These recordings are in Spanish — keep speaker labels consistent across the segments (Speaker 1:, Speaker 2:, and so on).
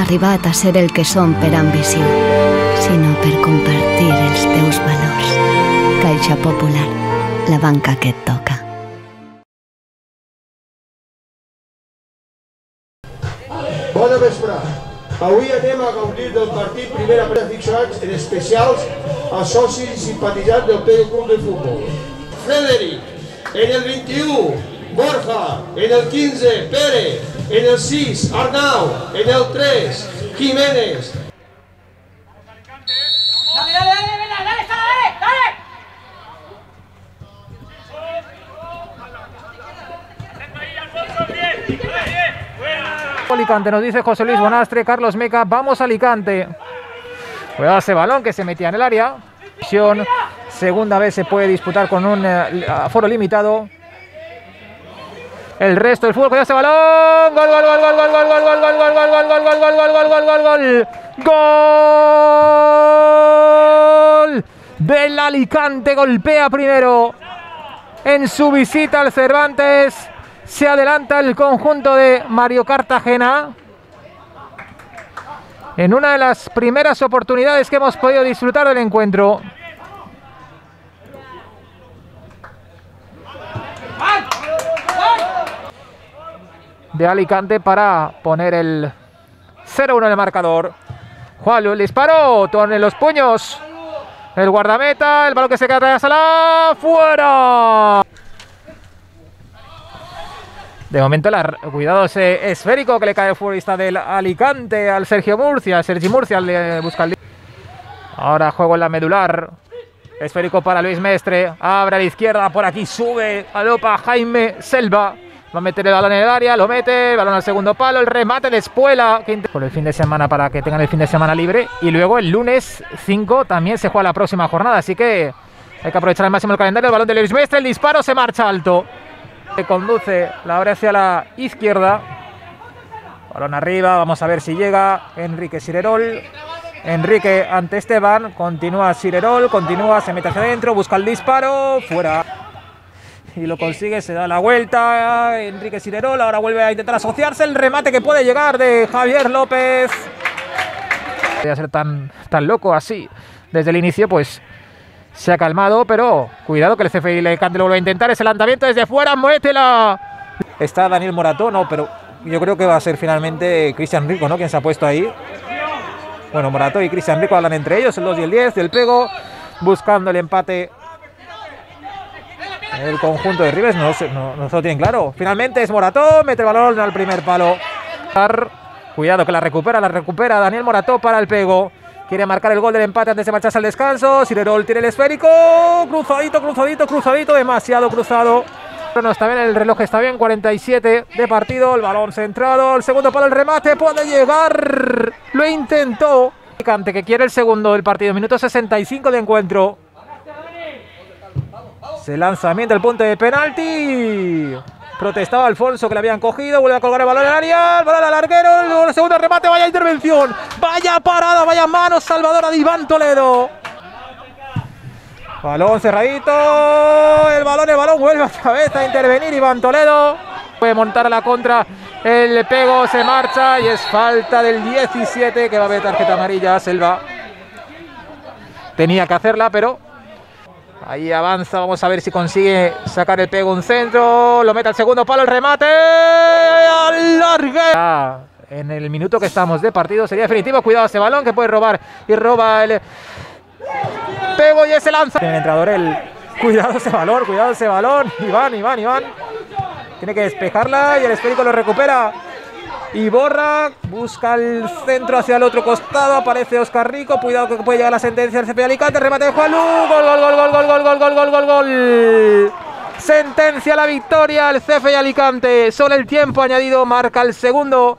Speaker 1: arribat a ser el que som per ambició, sinó per compartir els teus valors. Caixa Popular, la banca que et toca.
Speaker 2: Bona vesprà. Avui anem a gaudir del partit primera per aficionats en especials a socis i simpatitzants del Pedro Club de Futbol. Frederic, en el 21, Borja, en el 15, Pere, en el 6, Arnau, en el 3, Jiménez,
Speaker 3: Dale, dale, dale, venga, dale, Sara, dale, dale.
Speaker 4: Alicante, nos dice José Luis Bonastre, Carlos Meca, vamos a Alicante. Cuidado ese balón que se metía en el área. Segunda vez se puede disputar con un eh, aforo limitado. El resto del fútbol, cuidado ese balón. Gol, gol, gol, gol, gol, gol, gol, gol, gol, gol, gol, gol, gol, gol, gol, gol, gol, gol. Gol del Alicante, golpea primero en su visita al Cervantes. Se adelanta el conjunto de Mario Cartagena. En una de las primeras oportunidades que hemos podido disfrutar del encuentro. De Alicante para poner el 0-1 en el marcador. Juan el disparo, torne los puños. El guardameta, el balón que se queda atrás a la fuera. De momento, la, cuidado ese esférico que le cae el futbolista del Alicante al Sergio Murcia. Sergi Murcia le busca el. Ahora juego en la medular. Esférico para Luis Mestre. Abre a la izquierda. Por aquí sube. Alopa Jaime Selva. Va a meter el balón en el área. Lo mete. El balón al segundo palo. El remate de Espuela. Por el fin de semana para que tengan el fin de semana libre. Y luego el lunes 5 también se juega la próxima jornada. Así que hay que aprovechar al máximo el calendario. El balón de Luis Mestre. El disparo se marcha alto. Se conduce la abre hacia la izquierda. Balón arriba, vamos a ver si llega Enrique Sirerol. Enrique ante Esteban, continúa Sirerol, continúa, se mete hacia adentro, busca el disparo, fuera. Y lo consigue, se da la vuelta. Enrique Sirerol ahora vuelve a intentar asociarse. El remate que puede llegar de Javier López. Podría ser tan, tan loco así desde el inicio, pues se ha calmado, pero cuidado que el CFI le lo vuelve a intentar. Ese lanzamiento desde fuera, muétela. Está Daniel Morato, no, pero yo creo que va a ser finalmente Cristian Rico, ¿no? Quien se ha puesto ahí. Bueno, Morato y Cristian Rico hablan entre ellos, el 2 y el 10 del pego, buscando el empate. El conjunto de Rives no, no, no se lo tienen claro. Finalmente es Morató, mete el balón al primer palo. Cuidado que la recupera, la recupera Daniel Morató para el pego. Quiere marcar el gol del empate antes de marcharse al descanso. Sirerol tiene el esférico. Cruzadito, cruzadito, cruzadito. Demasiado cruzado. Bueno, está bien, el reloj está bien. 47 de partido. El balón centrado. El segundo palo, el remate. Puede llegar. Lo intentó. Que quiere el segundo del partido. Minuto 65 de encuentro. Se lanzamiento el punto de penalti. Protestaba Alfonso que le habían cogido. Vuelve a colgar el balón el área. El balón al larguero. El segundo remate. Vaya intervención. Vaya parada. Vaya mano salvadora de Iván Toledo. Balón cerradito. El balón, el balón. Vuelve otra vez a intervenir Iván Toledo. Puede montar a la contra. El pego se marcha. Y es falta del 17 que va a ver tarjeta amarilla a Selva. Tenía que hacerla, pero Ahí avanza, vamos a ver si consigue sacar el pego un centro. Lo mete al segundo palo, el remate. Alargue. En el minuto que estamos de partido sería definitivo. Cuidado ese balón que puede robar. Y roba el pego y ese lanza. El entrenador, el. Cuidado ese balón, cuidado ese balón. Iván, Iván, Iván. Tiene que despejarla y el esférico lo recupera. Y borra, busca el centro hacia el otro costado, aparece Oscar Rico, cuidado que puede llegar la sentencia del CP Alicante, remate de Juan Lu, gol, gol, gol, gol, gol, gol, gol, gol, gol, gol, gol. Sentencia la victoria el CFI Alicante, solo el tiempo añadido marca el segundo.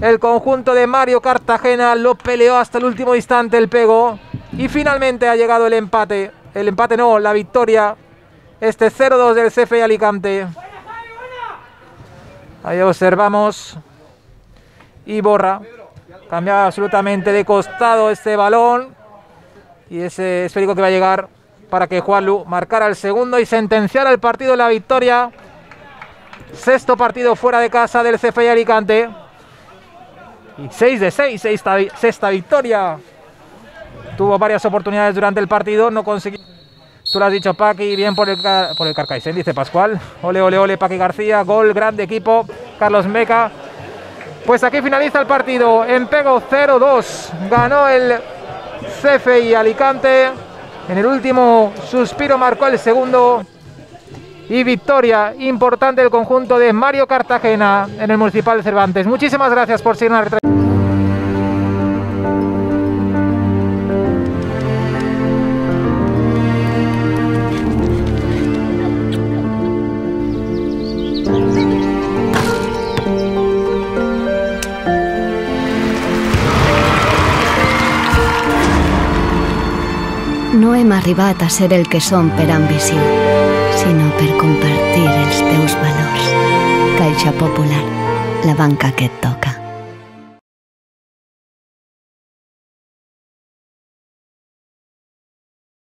Speaker 4: El conjunto de Mario Cartagena lo peleó hasta el último instante el pego y finalmente ha llegado el empate. El empate no, la victoria. Este 0-2 del CFI Alicante. Ahí observamos. Y borra. Cambia absolutamente de costado este balón. Y ese esférico que va a llegar para que Juanlu marcara el segundo y sentenciara el partido la victoria. Sexto partido fuera de casa del CFI Alicante. Y 6 de 6, sexta, sexta victoria. Tuvo varias oportunidades durante el partido, no consiguió. Tú lo has dicho, Paqui, bien por el, por el dice Pascual. Ole, ole, ole, Paqui García, gol, grande equipo. Carlos Meca. Pues aquí finaliza el partido. En Pego 0-2. Ganó el CFI Alicante. En el último suspiro marcó el segundo. Y victoria importante del conjunto de Mario Cartagena en el Municipal Cervantes. Muchísimas gracias por seguir la
Speaker 1: hem arribat a ser el que som per ambició, sinó per compartir els teus valors. Caixa Popular, la banca que et toca.